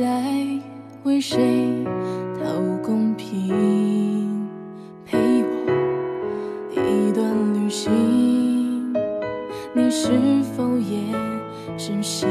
来为谁讨公平陪我一段旅行你是否也珍惜？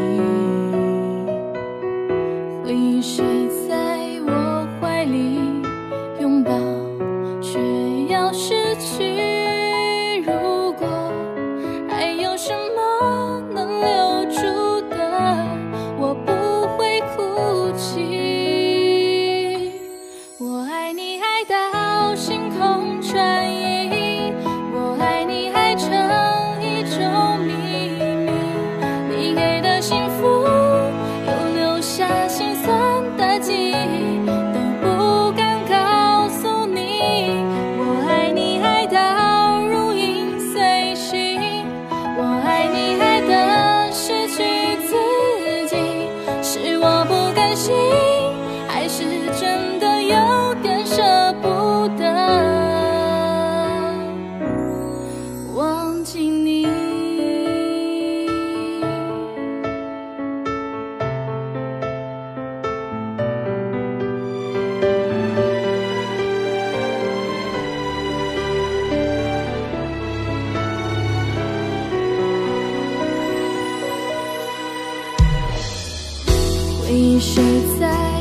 为谁在？